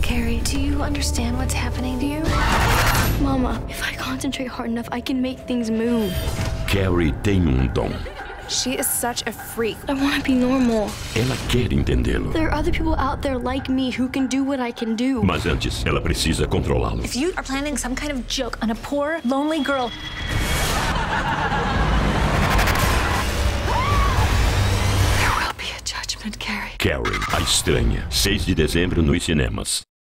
Carrie, do you understand what's happening to you? Mama, if I concentrate hard enough, I can make things move. Carrie tem um dom. She is such a freak. I want to be normal. Ela quer entendê-lo. There are other people out there like me who can do what I can do. Mas antes, ela precisa controlá-lo. If you are planning some kind of joke on a poor, lonely girl, Carrie. Carrie, a estranha. 6 de dezembro nos cinemas.